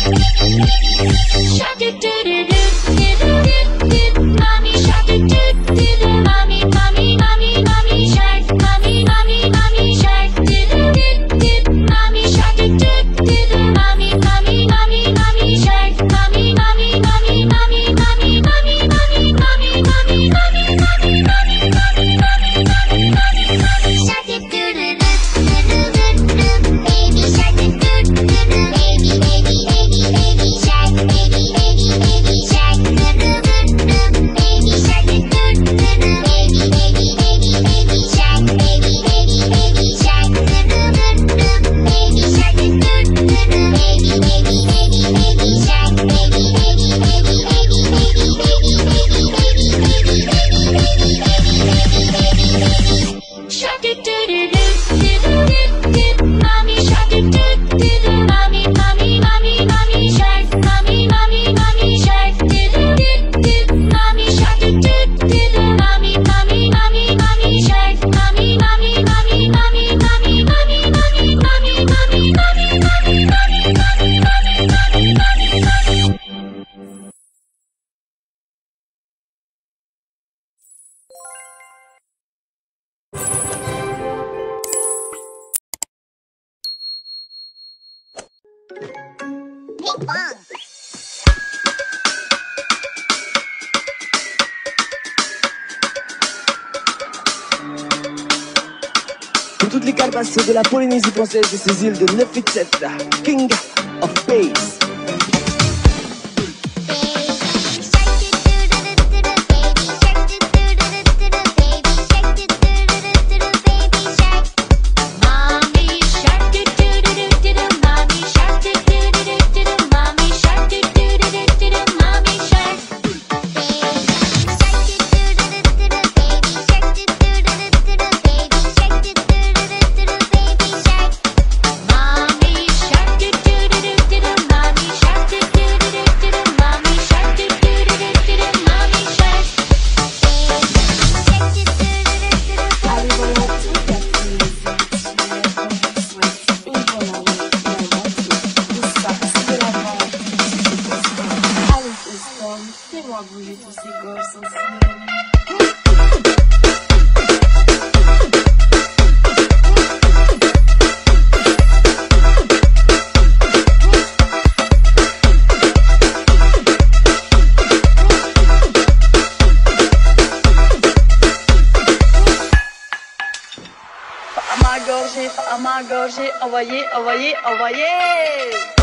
Shut it Toutes les cartes de la Polynésie française de ces îles de 9 King of Bass. gauche, à ma gauche, envoyez, envoyez, envoyez.